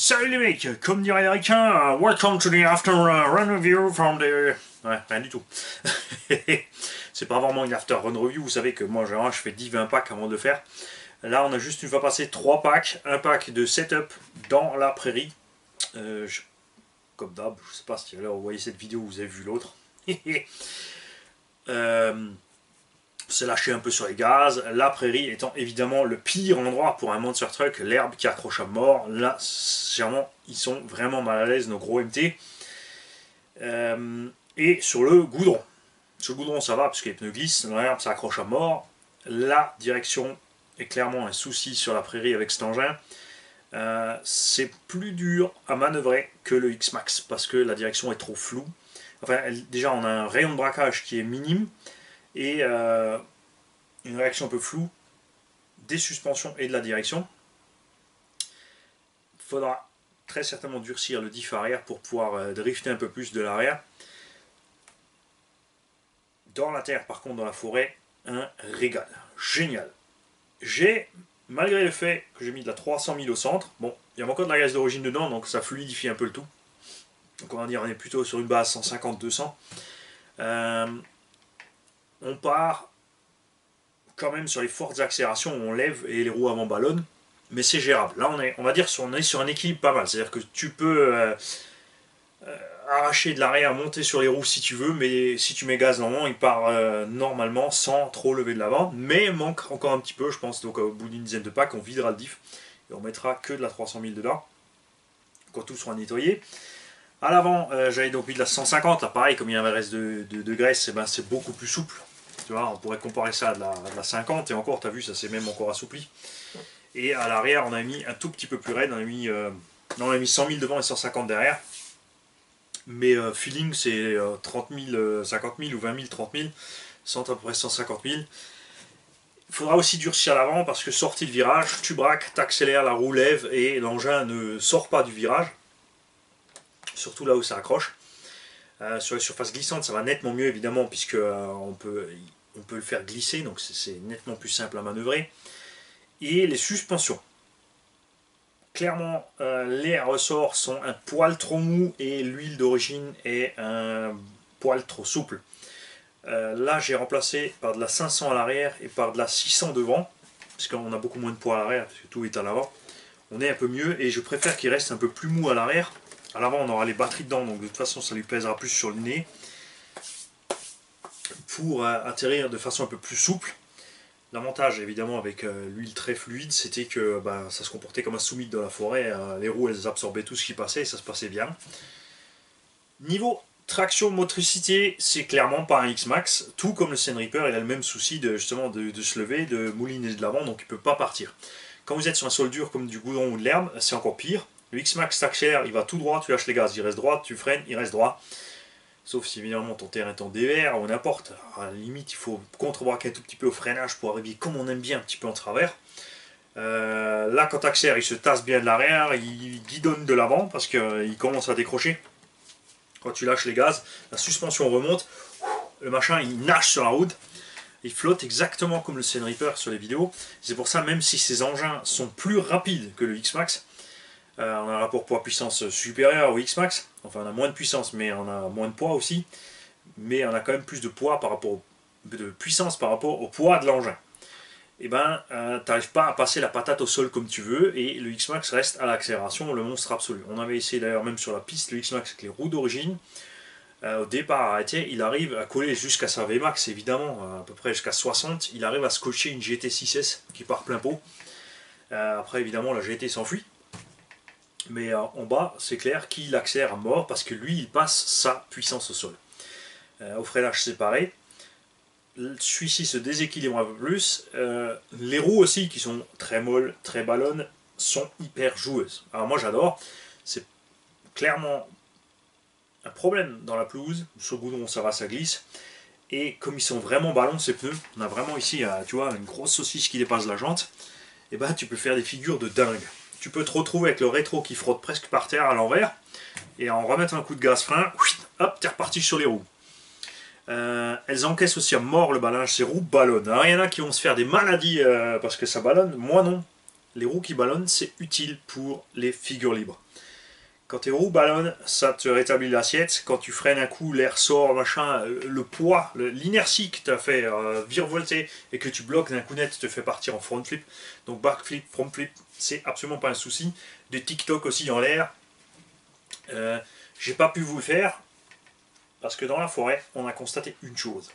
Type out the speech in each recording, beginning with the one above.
Salut les mecs, comme dirait Ericain, uh, welcome to the after uh, run review from the... Ouais, rien du tout. c'est pas vraiment une after run review, vous savez que moi généralement je fais 10-20 packs avant de le faire. Là on a juste une fois passé 3 packs, un pack de setup dans la prairie. Euh, Comme d'hab, je sais pas si à l'heure vous voyez cette vidéo vous avez vu l'autre. euh, se lâcher un peu sur les gaz. La prairie étant évidemment le pire endroit pour un monster truck, l'herbe qui accroche à mort. Là, généralement, ils sont vraiment mal à l'aise, nos gros MT. Euh, et sur le goudron. Sur le goudron, ça va parce que les pneus glissent. L'herbe, ça accroche à mort. La direction est clairement un souci sur la prairie avec cet engin. Euh, c'est plus dur à manœuvrer que le X-Max parce que la direction est trop floue. Enfin, déjà, on a un rayon de braquage qui est minime et euh, une réaction un peu floue des suspensions et de la direction. Il faudra très certainement durcir le diff arrière pour pouvoir euh, drifter un peu plus de l'arrière. Dans la terre, par contre, dans la forêt, un régal. Génial. J'ai, malgré le fait que j'ai mis de la 300 000 au centre, bon, il y a encore de la gaz d'origine dedans, donc ça fluidifie un peu le tout. Donc on va dire on est plutôt sur une base 150-200 on part quand même sur les fortes accélérations où on lève et les roues avant ballonnent, mais c'est gérable. Là, on est, on va dire, on est sur un équilibre pas mal. C'est-à-dire que tu peux euh, euh, arracher de l'arrière, monter sur les roues si tu veux, mais si tu mets gaz normalement, il part euh, normalement sans trop lever de l'avant, mais manque encore un petit peu, je pense. Donc au bout d'une dizaine de packs, on videra le diff et on mettra que de la 300 000 dedans, quand tout sera nettoyé. À l'avant, j'avais donc mis de la 150, là pareil, comme il y a un reste de, de, graisse, eh ben, c'est beaucoup plus souple on pourrait comparer ça à de la, 50 et encore, tu as vu, ça s'est même encore assoupli. Et à l'arrière, on a mis un tout petit peu plus raide, on a mis, euh, on a mis 100 000 devant et 150 derrière. Mais euh, feeling, c'est 30 000, 50 000 ou 20 000, 30 000, centre à peu près 150 000. Il faudra aussi durcir à l'avant parce que sorti le virage, tu braques, tu accélères, la roue lève et l'engin ne sort pas du virage. Surtout là où ça accroche. Euh, sur les surfaces glissantes, ça va nettement mieux évidemment puisque on peut, on peut le faire glisser, donc c'est nettement plus simple à manœuvrer. Et les suspensions. Clairement, euh, les ressorts sont un poil trop mou et l'huile d'origine est un poil trop souple. Euh, là, j'ai remplacé par de la 500 à l'arrière et par de la 600 devant, parce qu'on a beaucoup moins de poids à l'arrière, parce que tout est à l'avant. On est un peu mieux et je préfère qu'il reste un peu plus mou à l'arrière. À l'avant, on aura les batteries dedans, donc de toute façon, ça lui pèsera plus sur le nez pour euh, atterrir de façon un peu plus souple. L'avantage évidemment avec euh, l'huile très fluide, c'était que bah, ça se comportait comme un soumide dans la forêt, euh, les roues elles absorbaient tout ce qui passait et ça se passait bien. Niveau traction motricité, c'est clairement pas un X-Max, tout comme le Reaper, il a le même souci de, justement de, se lever, de mouliner de l'avant, donc il peut pas partir. Quand vous êtes sur un sol dur comme du goudron ou de l'herbe, c'est encore pire. Le X-Max t'accélère, il va tout droit, tu lâches les gaz, il reste droit, tu freines, il reste droit. Sauf si évidemment ton terrain est en DVR ou n'importe. À la limite, il faut contrebraquer un tout petit peu au freinage pour arriver comme on aime bien un petit peu en travers. Euh, là, quand accélère, il se tasse bien de l'arrière, il guidonne de l'avant parce qu'il euh, commence à décrocher. Quand tu lâches les gaz, la suspension remonte, le machin il nage sur la route, il flotte exactement comme le Sen Reaper sur les vidéos. C'est pour ça, même si ces engins sont plus rapides que le X-Max, euh, on a un rapport poids-puissance supérieur au X-Max. Enfin, on a moins de puissance, mais on a moins de poids aussi. Mais on a quand même plus de poids par rapport de puissance par rapport au poids de l'engin. Et eh ben, euh, tu n'arrives pas à passer la patate au sol comme tu veux, et le X-Max reste à l'accélération, le monstre absolu. On avait essayé d'ailleurs même sur la piste, le X-Max avec les roues d'origine. Euh, au départ arrêté, il arrive à coller jusqu'à sa VMAX, évidemment, à peu près jusqu'à 60. Il arrive à scotcher une GT6S qui part plein pot. après, évidemment, la GT s'enfuit. Mais euh, en bas, c'est clair qu'il accélère à mort parce que lui, il passe sa puissance au sol. Euh, au freinage séparé, celui-ci se déséquilibre un peu plus. Euh, les roues aussi, qui sont très molles, très ballonnes, sont hyper joueuses. Alors moi, j'adore. C'est clairement un problème dans la pelouse. Sur goudron, ça va, ça glisse. Et comme ils sont vraiment ballons, ces pneus, on a vraiment ici, tu vois, une grosse saucisse qui dépasse la jante. Et ben, tu peux faire des figures de dingue tu peux te retrouver avec le rétro qui frotte presque par terre à l'envers, et en remettre un coup de gaz frein, hop, t'es reparti sur les roues. Euh, elles encaissent aussi à mort le ballonnage, ces roues ballonnent. Alors il y en a qui vont se faire des maladies euh, parce que ça ballonne, moi non. les roues qui ballonnent, c'est utile pour les figures libres. Quand tes roues ballonnent, ça te rétablit l'assiette. Quand tu freines un coup, l'air sort, machin, le poids, l'inertie qui t'a fait euh, virevolter et que tu bloques d'un coup net te fait partir en front flip. Donc back flip, front flip, c'est absolument pas un souci. Des TikTok aussi en l'air. Euh, j'ai pas pu vous le faire parce que dans la forêt, on a constaté une chose.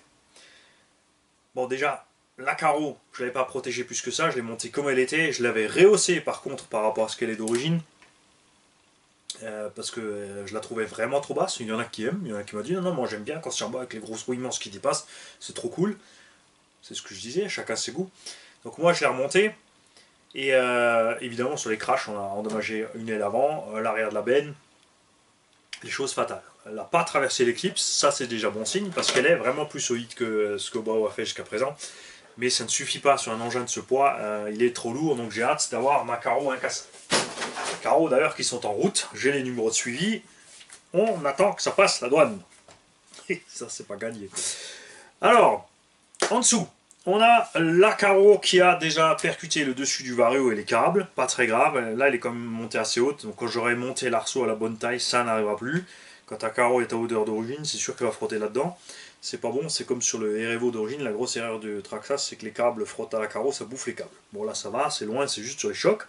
Bon, déjà, la carreau, je l'avais pas protégée plus que ça, je l'ai montée comme elle était. Je l'avais rehaussée par contre par rapport à ce qu'elle est d'origine. Euh, parce que euh, je la trouvais vraiment trop basse. Il y en a qui aiment, il y en a qui m'ont dit non, non, moi j'aime bien quand c'est en bas avec les grosses roues immenses qui dépassent, c'est trop cool. C'est ce que je disais, chacun ses goûts. Donc moi je l'ai remontée, et euh, évidemment sur les crashs on a endommagé une aile avant, l'arrière de la benne, les choses fatales. Elle n'a pas traversé l'éclipse, ça c'est déjà bon signe, parce qu'elle est vraiment plus solide que ce que Bao a fait jusqu'à présent. Mais ça ne suffit pas sur un engin de ce poids, il est trop lourd, donc j'ai hâte d'avoir ma carreau incassable carreaux d'ailleurs qui sont en route. J'ai les numéros de suivi. On attend que ça passe la douane. ça, c'est pas gagné. Alors, en dessous, on a la carreau qui a déjà percuté le dessus du vario et les câbles. Pas très grave. Là, elle est quand même montée assez haute. Donc, quand j'aurai monté l'arceau à la bonne taille, ça n'arrivera plus. Quand carreau est à hauteur d'origine, c'est sûr qu'elle va frotter là-dedans. C'est pas bon, c'est comme sur le Erevo d'origine, la grosse erreur de Traxas, c'est que les câbles frottent à la carreau, ça bouffe les câbles. Bon là ça va, c'est loin, c'est juste sur les chocs.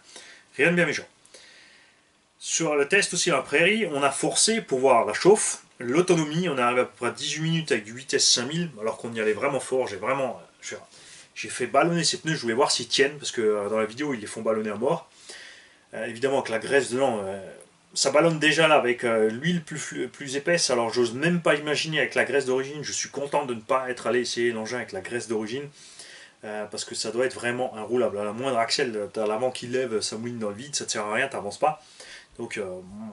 Rien de bien méchant. Sur le test aussi à la prairie, on a forcé pour voir la chauffe, l'autonomie, on est arrivé à peu près 18 minutes avec du vitesse 5000, alors qu'on y allait vraiment fort, j'ai vraiment... J'ai fait ballonner ces pneus, je voulais voir s'ils tiennent, parce que euh, dans la vidéo, ils les font ballonner à mort. Euh, évidemment, avec la graisse dedans, euh, ça ballonne déjà là avec l'huile plus, épaisse, alors j'ose même pas imaginer avec la graisse d'origine, je suis content de ne pas être allé essayer l'engin avec la graisse d'origine, parce que ça doit être vraiment roulable. À la moindre axel, as l'avant qui lève, ça mouline dans le vide, ça ne sert à rien, t'avances pas. Donc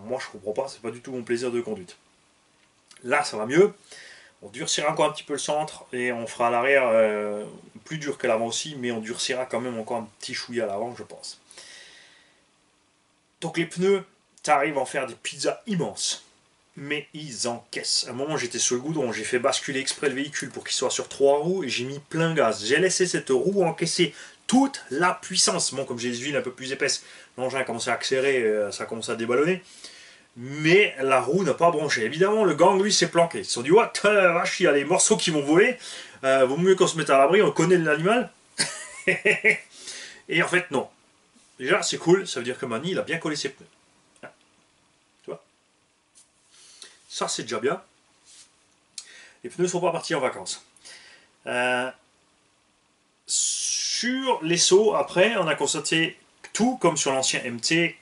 moi je comprends pas, c'est pas du tout mon plaisir de conduite. Là ça va mieux, on durcira encore un petit peu le centre et on fera l'arrière euh, plus dur que l'avant aussi, mais on durcira quand même encore un petit chouïa à l'avant je pense. Donc les pneus, arrives à en faire des pizzas immenses, mais ils encaissent. À un moment j'étais sur le goudron, j'ai fait basculer exprès le véhicule pour qu'il soit sur trois roues et j'ai mis plein gaz. J'ai laissé cette roue encaisser toute la puissance. Bon, comme j'ai les huiles un peu plus épaisses, l'engin a commencé à accélérer, euh, ça a commencé à déballonner. Mais la roue n'a pas branché. Évidemment, le gang, lui, s'est planqué. Ils se sont dit, what, vache, il y a des morceaux qui vont voler. Euh, vaut mieux qu'on se mette à l'abri, on connaît l'animal. Et en fait, non. Déjà, c'est cool, ça veut dire que Mani, il a bien collé ses pneus. Tu vois? Ça, c'est déjà bien. Les pneus ne sont pas partis en vacances. Euh, sur les sauts, après, on a constaté tout comme sur l'ancien MT,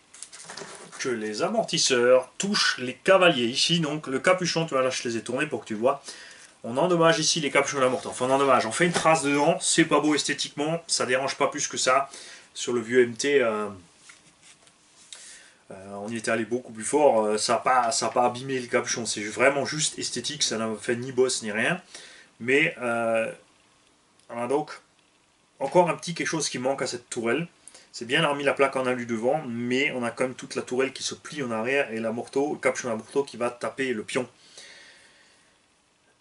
que les amortisseurs touchent les cavaliers. Ici, donc, le capuchon, tu vois, là, je les ai tournés pour que tu vois. On endommage ici les capuchons d'amortisseur. Enfin, on endommage, on fait une trace dedans. C'est pas beau esthétiquement, ça dérange pas plus que ça. Sur le vieux MT, euh, euh, on y était allé beaucoup plus fort. Euh, ça n'a pas, pas abîmé le capuchon. C'est vraiment juste esthétique. Ça n'a fait ni boss ni rien. Mais on a donc encore un petit quelque chose qui manque à cette tourelle. C'est bien remis la plaque en alu devant, mais on a quand même toute la tourelle qui se plie en arrière et la morteau, le capuchon morteau qui va taper le pion.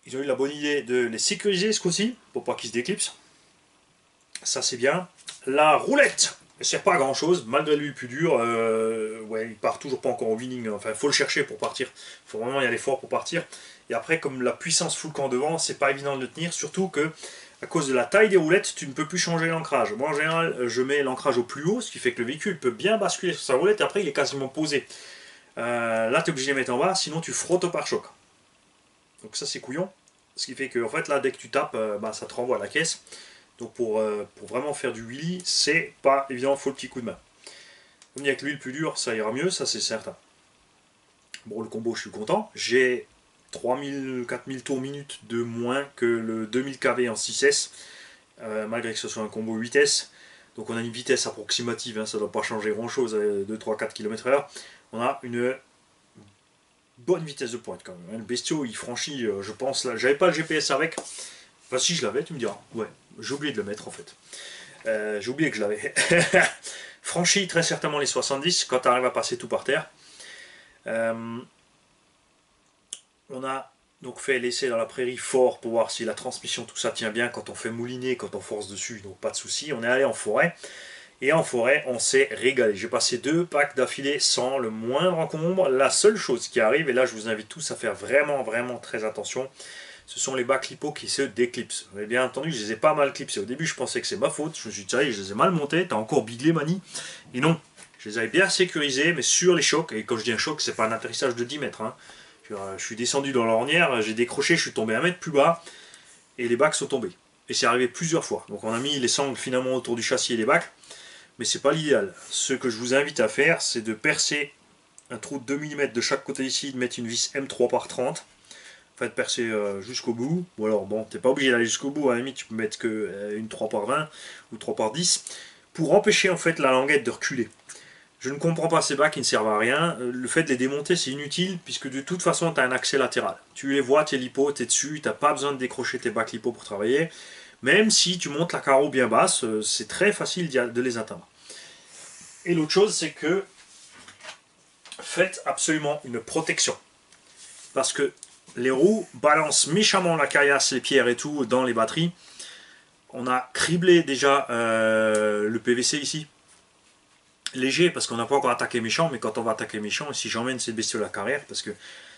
Ils ont eu la bonne idée de les sécuriser ce coup-ci, pour pas qu'ils se déclipsent. Ça c'est bien. La roulette ne sert pas à grand chose, malgré lui plus dur. Euh, ouais, il part toujours pas encore au winning. Enfin, faut le chercher pour partir. Faut vraiment y aller fort pour partir. Et après, comme la puissance fout le camp devant, c'est pas évident de le tenir, surtout que à cause de la taille des roulettes, tu ne peux plus changer l'ancrage. Moi, en général, je mets l'ancrage au plus haut, ce qui fait que le véhicule peut bien basculer sur sa roulette, et après, il est quasiment posé. Euh, là, tu es obligé de les mettre en bas, sinon tu frottes au pare-choc. Donc ça, c'est couillon. Ce qui fait que, en fait, là, dès que tu tapes, euh, bah, ça te renvoie à la caisse. Donc pour, euh, vraiment faire du wheelie, c'est pas évident, il faut le petit coup de main. Comme il a que l'huile plus dure, ça ira mieux, ça c'est certain. Bon, le combo, je suis content. J'ai 3000, 4000 tours minute de moins que le 2000 kV en 6S, euh, malgré que ce soit un combo 8S. Donc on a une vitesse approximative, hein, ça ne doit pas changer grand chose, 2, 3, 4 km h On a une bonne vitesse de pointe quand même. Hein. Le bestiau il franchit, euh, je pense, là, j'avais pas le GPS avec. Enfin si je l'avais, tu me diras. Ouais, j'ai oublié de le mettre en fait. Euh, j'ai oublié que je l'avais. franchit très certainement les 70 quand tu arrives à passer tout par terre. On a donc fait l'essai dans la prairie fort pour voir si la transmission, tout ça tient bien quand on fait mouliner, quand on force dessus, donc pas de souci. On est allé en forêt. Et en forêt, on s'est régalé. J'ai passé deux packs d'affilée sans le moindre encombre. La seule chose qui arrive, et là je vous invite tous à faire vraiment, vraiment très attention, ce sont les bacs lipo qui se déclipsent. Avez bien entendu, je les ai pas mal clipsés. Au début, je pensais que c'est ma faute. Je me suis dit, je les ai mal montés. T'as encore biglé, Mani? Et non, je les avais bien sécurisés, mais sur les chocs. Et quand je dis un choc, c'est pas un atterrissage de 10 mètres. Hein. Je suis descendu dans l'ornière, j'ai décroché, je suis tombé un mètre plus bas. Et les bacs sont tombés. Et c'est arrivé plusieurs fois. Donc on a mis les sangles finalement autour du châssis et les bacs. Mais c'est pas l'idéal. Ce que je vous invite à faire, c'est de percer un trou de 2 mm de chaque côté ici, de mettre une vis M3 par 30 fait percer euh, jusqu'au bout, ou alors bon, t'es pas obligé d'aller jusqu'au bout, à la limite tu peux mettre que euh, une 3 par 20 ou 3 par 10, pour empêcher en fait la languette de reculer. Je ne comprends pas ces bacs qui ne servent à rien, euh, le fait de les démonter c'est inutile, puisque de toute façon tu as un accès latéral. Tu les vois, tes lipo, tu es dessus, tu pas besoin de décrocher tes bacs lipo pour travailler, même si tu montes la carreau bien basse, c'est très facile de les atteindre. Et l'autre chose c'est que faites absolument une protection. Parce que les roues balancent méchamment la caillasse, les pierres et tout dans les batteries. On a criblé déjà euh, le PVC ici. Léger parce qu'on n'a pas encore attaqué méchant, mais quand on va attaquer méchant, si j'emmène cette bestiole à carrière, parce que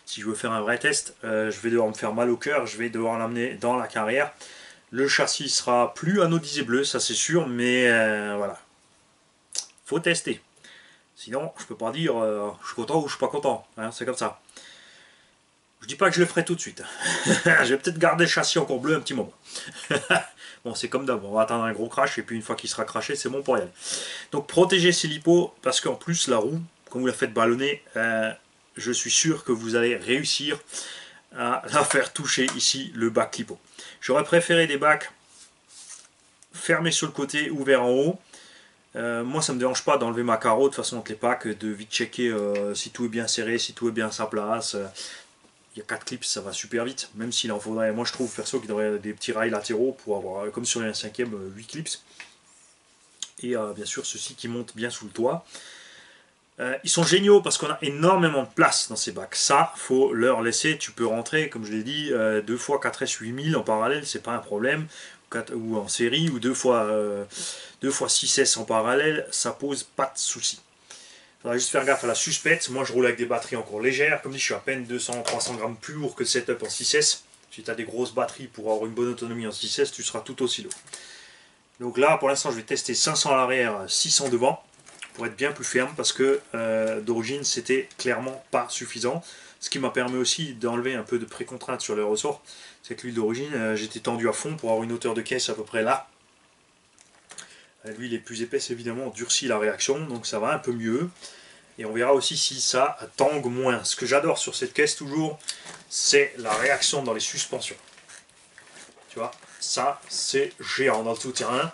si je veux faire un vrai test, euh, je vais devoir me faire mal au cœur, je vais devoir l'amener dans la carrière. Le châssis sera plus anodisé bleu, ça c'est sûr, mais euh, voilà. Faut tester. Sinon, je peux pas dire je suis content ou je suis pas content. Hein, c'est comme ça. Je dis pas que je le ferai tout de suite. je vais peut-être garder le châssis encore bleu un petit moment. bon, c'est comme d'hab, on va attendre un gros crash et puis une fois qu'il sera craché, c'est bon pour. Donc protéger ces lipos parce qu'en plus la roue, quand vous la faites ballonner, euh, je suis sûr que vous allez réussir à la faire toucher ici le bac lipo. J'aurais préféré des bacs fermés sur le côté, ouverts en haut. Euh, moi, ça me dérange pas d'enlever ma carreau de façon entre les packs, de vite checker euh, si tout est bien serré, si tout est bien à sa place il y a 4 clips, ça va super vite, même s'il en faudrait, moi je trouve perso qu'il devrait des petits rails latéraux pour avoir, comme sur les 5 e 8 clips. Et euh, bien sûr ceux-ci qui montent bien sous le toit. Euh, ils sont géniaux parce qu'on a énormément de place dans ces bacs. Ça, faut leur laisser. Tu peux rentrer, comme je l'ai dit, 2 euh, fois 4S 8000 en parallèle, c'est pas un problème. ou en série, ou 2 fois, 2 fois 6S en parallèle, ça pose pas de soucis. Faudra juste faire gaffe à la suspecte. Moi, je roule avec des batteries encore légères. Comme dit, je suis à peine 200-300 grammes plus lourd que le setup en 6S. Si tu as des grosses batteries pour avoir une bonne autonomie en 6S, tu seras tout aussi lourd. Donc là, pour l'instant, je vais tester 500 à l'arrière, 600 devant, pour être bien plus ferme, parce que euh, d'origine, c'était clairement pas suffisant. Ce qui m'a permis aussi d'enlever un peu de pré-contrainte sur les ressorts. C'est que l'huile d'origine, euh, j'étais tendu à fond pour avoir une hauteur de caisse à peu près là. L'huile est plus épaisse, évidemment, durcit la réaction, donc ça va un peu mieux. Et on verra aussi si ça tangue moins. Ce que j'adore sur cette caisse toujours, c'est la réaction dans les suspensions. Tu vois, ça c'est géant dans le tout-terrain.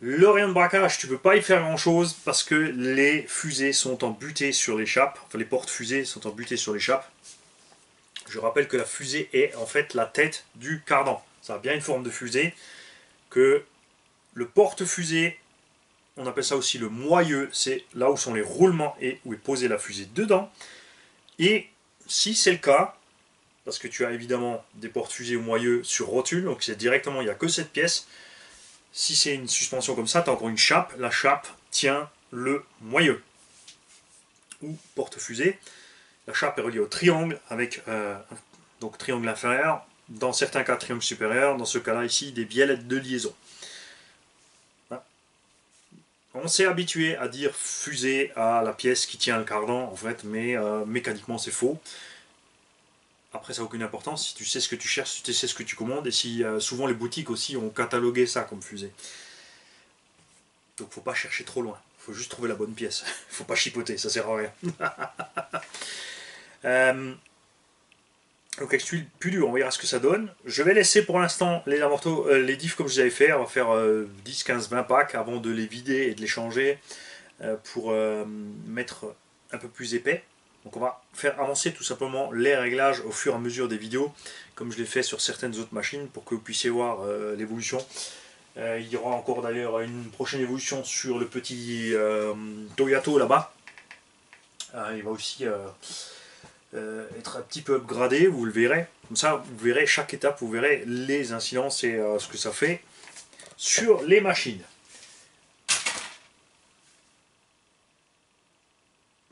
Le rayon de braquage, tu ne peux pas y faire grand chose parce que les fusées sont embutées sur l'échappe. Enfin, les portes fusées sont embutées sur l'échappe. Je rappelle que la fusée est en fait la tête du cardan. Ça a bien une forme de fusée que le porte-fusée, on appelle ça aussi le moyeu, c'est là où sont les roulements et où est posée la fusée dedans. Et si c'est le cas, parce que tu as évidemment des porte-fusées ou moyeux sur rotule, donc c'est directement, il n'y a que cette pièce. Si c'est une suspension comme ça, tu as encore une chape, la chape tient le moyeu ou porte-fusée. La chape est reliée au triangle avec euh, donc triangle inférieur, dans certains cas triangle supérieur, dans ce cas-là ici des biellettes de liaison. On s'est habitué à dire fusée à la pièce qui tient le cardan, en fait, mais euh, mécaniquement c'est faux. Après, ça n'a aucune importance si tu sais ce que tu cherches, si tu sais ce que tu commandes, et si euh, souvent les boutiques aussi ont catalogué ça comme fusée. Donc faut pas chercher trop loin, faut juste trouver la bonne pièce. faut pas chipoter, ça sert à rien. euh, donc avec tuile plus dur, on verra ce que ça donne. Je vais laisser pour l'instant les euh, les diffs comme je les avais fait. On va faire 10, 15, 20 packs avant de les vider et de les changer euh, pour euh, mettre un peu plus épais. Donc on va faire avancer tout simplement les réglages au fur et à mesure des vidéos, comme je l'ai fait sur certaines autres machines, pour que vous puissiez voir l'évolution. il y aura encore d'ailleurs une prochaine évolution sur le petit Toyato là-bas. il va aussi euh, être un petit peu upgradé, vous le verrez. Comme ça, vous verrez chaque étape, vous verrez les incidences et euh, ce que ça fait sur les machines.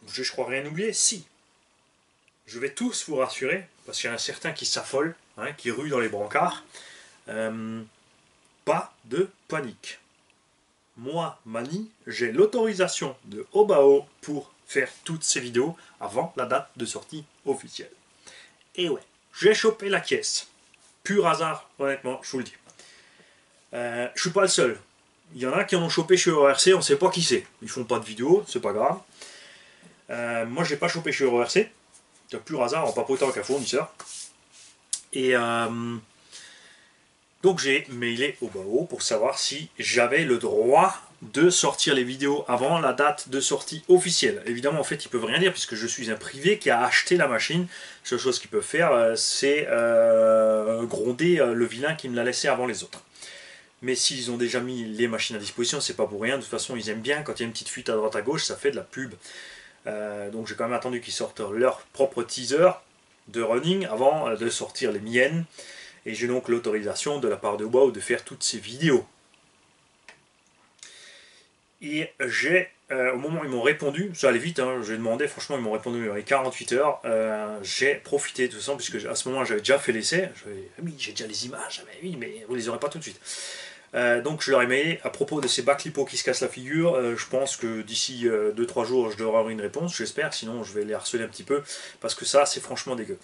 Je, je crois rien oublier, si. Je vais tous vous rassurer, parce qu'il y en a certains qui s'affolent, hein, qui ruent dans les brancards. Euh, pas de panique. Moi, Mani, j'ai l'autorisation de Obao pour faire toutes ces vidéos avant la date de sortie officielle. Et ouais, j'ai chopé la caisse. Pur hasard, honnêtement, je vous le dis. Euh, je suis pas le seul. Il y en a qui en ont chopé chez ORC, on sait pas qui c'est. Ils font pas de vidéos, c'est pas grave. Euh, moi, j'ai pas chopé chez ORC. C'est pur hasard en papotant avec un fournisseur. Et euh, donc j'ai mailé au BAO pour savoir si j'avais le droit de sortir les vidéos avant la date de sortie officielle. Évidemment, en fait, ils peuvent rien dire puisque je suis un privé qui a acheté la machine. La seule chose qu'ils peuvent faire, euh, c'est gronder le vilain qui me l'a laissé avant les autres. Mais s'ils ont déjà mis les machines à disposition, c'est pas pour rien. De toute façon, ils aiment bien quand il y a une petite fuite à droite à gauche, ça fait de la pub. Euh, donc j'ai quand même attendu qu'ils sortent leur propre teaser de running avant euh, de sortir les miennes. Et j'ai donc l'autorisation de la part de WoW de faire toutes ces vidéos. Et j'ai, euh, au moment où ils m'ont répondu, ça allait vite, hein, j'ai demandé, franchement ils m'ont répondu dans les 48 heures, j'ai profité de tout ça, puisque à ce moment j'avais déjà fait l'essai, oui j'ai déjà les images, mais oui mais vous les aurez pas tout de suite. Euh, donc je leur ai mis, à propos de ces bacs lipo qui se cassent la figure, euh, je pense que d'ici 2-3 euh, jours je devrais avoir une réponse, j'espère, sinon je vais les harceler un petit peu, parce que ça c'est franchement dégueu.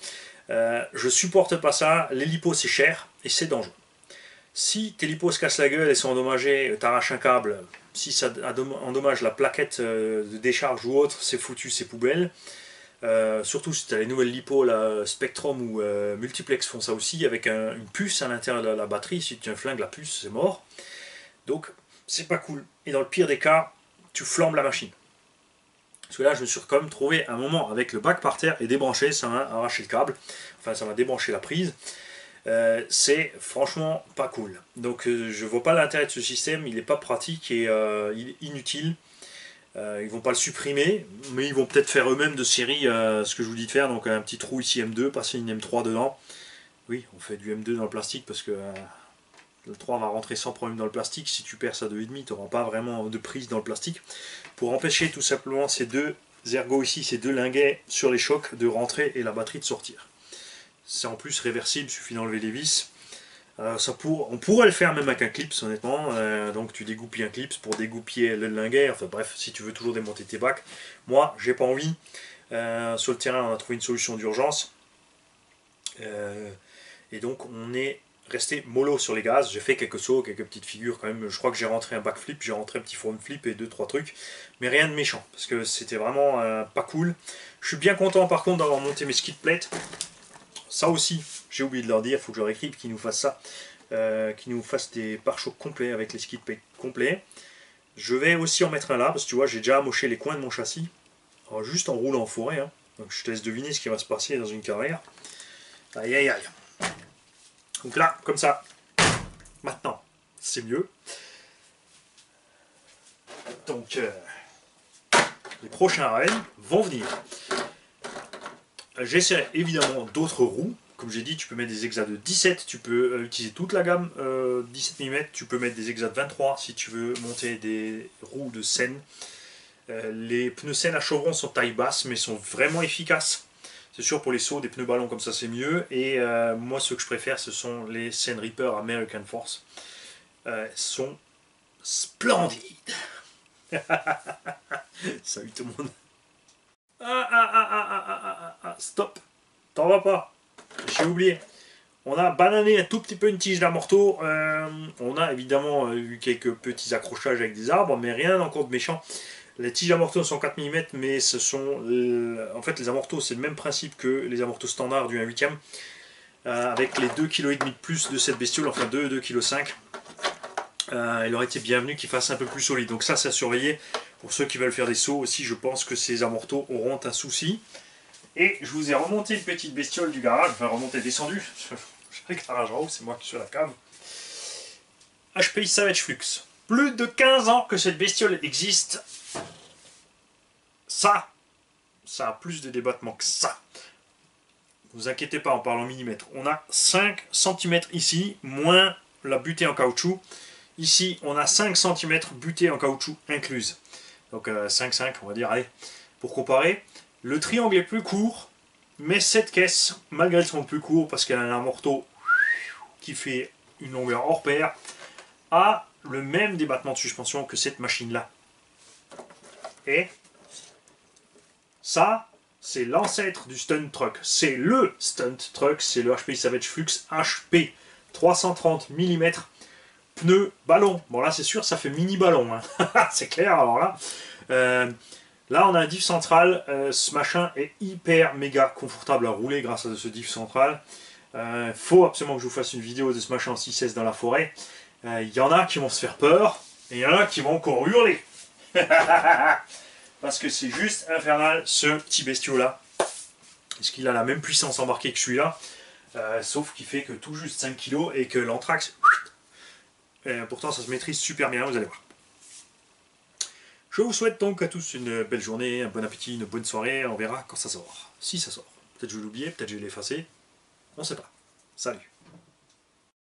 je supporte pas ça, les lipos c'est cher et c'est dangereux. Si tes lipos se cassent la gueule et sont endommagés, t'arraches un câble, si ça endommage la plaquette de décharge ou autre, c'est foutu, c'est poubelle. Euh, surtout si tu as les nouvelles lipo, la Spectrum ou euh, Multiplex font ça aussi, avec une puce à l'intérieur de la, batterie. Si tu flingues la puce, c'est mort. Donc, c'est pas cool. Et dans le pire des cas, tu flambes la machine. Parce que là, je me suis quand même trouvé un moment avec le bac par terre et débranché, ça m'a arraché le câble. Enfin, ça m'a débranché la prise. Euh, c'est franchement pas cool. Donc, je vois pas l'intérêt de ce système. Il n'est pas pratique et il est inutile. Euh, ils vont pas le supprimer, mais ils vont peut-être faire eux-mêmes de série euh, ce que je vous dis de faire. Donc un petit trou ici M2, passer une M3 dedans. Oui, on fait du M2 dans le plastique parce que euh, le 3 va rentrer sans problème dans le plastique. Si tu perds ça 2,5, tu n'auras pas vraiment de prise dans le plastique. Pour empêcher tout simplement ces deux ergots ici, ces deux linguets sur les chocs de rentrer et la batterie de sortir. C'est en plus réversible, il suffit d'enlever les vis. Euh, on pourrait le faire même avec un clips honnêtement, euh, donc tu dégoupilles un clips pour dégoupiller le linguet, enfin bref, si tu veux toujours démonter tes bacs. Moi, j'ai pas envie. Euh, sur le terrain, on a trouvé une solution d'urgence. et donc, on est resté mollo sur les gaz. J'ai fait quelques sauts, quelques petites figures quand même. Je crois que j'ai rentré un backflip, j'ai rentré un petit front flip et deux trois trucs. Mais rien de méchant, parce que c'était vraiment pas cool. Je suis bien content par contre d'avoir monté mes skid plates. Ça aussi, j'ai oublié de leur dire, il faut que je leur écrive qu'ils nous fassent ça, euh, qu'ils nous fassent des pare-chocs complets avec les plates complets. Je vais aussi en mettre un là, parce que tu vois, j'ai déjà amoché les coins de mon châssis, juste en roulant en forêt. Hein. Donc je te laisse deviner ce qui va se passer dans une carrière. Aïe aïe aïe. Donc là, comme ça, maintenant, c'est mieux. Donc, euh, les prochains raids vont venir. J'essaie évidemment d'autres roues. Comme j'ai dit, tu peux mettre des exas de 17, tu peux euh, utiliser toute la gamme 17 euh, mm, tu peux mettre des exas de 23 si tu veux monter des roues de scène. Euh, les pneus scène à chevron sont taille basse mais sont vraiment efficaces. C'est sûr pour les sauts, des pneus ballons comme ça c'est mieux. Et moi ce que je préfère ce sont les Scène Reaper American Force. sont splendides. Salut tout le monde. Ah, ah, ah, ah, ah, ah, ah, ah, stop. T'en vas pas. J'ai oublié. On a banané un tout petit peu une tige d'amorto. Euh, on a évidemment eu quelques petits accrochages avec des arbres, mais rien encore de méchant. Les tiges d'amorto sont 4 mm, mais ce sont... En fait, les amortos, c'est le même principe que les amortos standards du 1 8 euh, avec les 2,5 kg de plus de cette bestiole, enfin 2, 2,5 kg. Euh, il aurait été bienvenu qu'il fasse un peu plus solide. Donc ça, c'est à surveiller. Pour ceux qui veulent faire des sauts aussi, je pense que ces amortos auront un souci. Et je vous ai remonté une petite bestiole du garage, enfin remonté, descendu. Le garage en haut, c'est moi qui suis sur la cave. HPI Savage Flux. Plus de 15 ans que cette bestiole existe. Ça, ça a plus de débattement que ça. Ne vous inquiétez pas en parlant millimètres. On a 5 cm ici, moins la butée en caoutchouc. Ici, on a 5 cm butée en caoutchouc incluse. Donc 5-5, euh, on va dire, allez. Pour comparer, le triangle est plus court, mais cette caisse, malgré son plus court, parce qu'elle a un amorto qui fait une longueur hors pair, a le même débattement de suspension que cette machine-là. Et ça, c'est l'ancêtre du stunt truck. C'est le stunt truck, c'est le HP Savage Flux HP 330 mm pneu ballon. Bon là c'est sûr ça fait mini ballon, hein. c'est clair alors là. Euh, là on a un diff central, euh, ce machin est hyper méga confortable à rouler grâce à ce diff central. Euh, faut absolument que je vous fasse une vidéo de ce machin en 6S dans la forêt. Il y en a qui vont se faire peur et il y en a qui vont encore hurler. Parce que c'est juste infernal ce petit bestiau là. Est-ce qu'il a la même puissance embarquée que celui-là? Sauf qu'il fait que tout juste 5 kg et que l'anthrax pourtant, ça se maîtrise super bien, vous allez voir. Je vous souhaite donc à tous une belle journée, un bon appétit, une bonne soirée. On verra quand ça sort. Si ça sort. Peut-être je vais l'oublier, peut-être je vais l'effacer. On ne sait pas. Salut